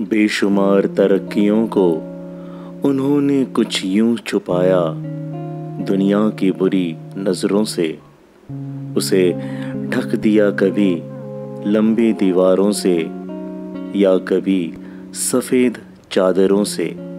बेशुमार तरक्कियों को उन्होंने कुछ यूँ छुपाया दुनिया की बुरी नज़रों से। उसे ढक दिया कभी लंबी दीवारों से या कभी सफ़ेद चादरों से।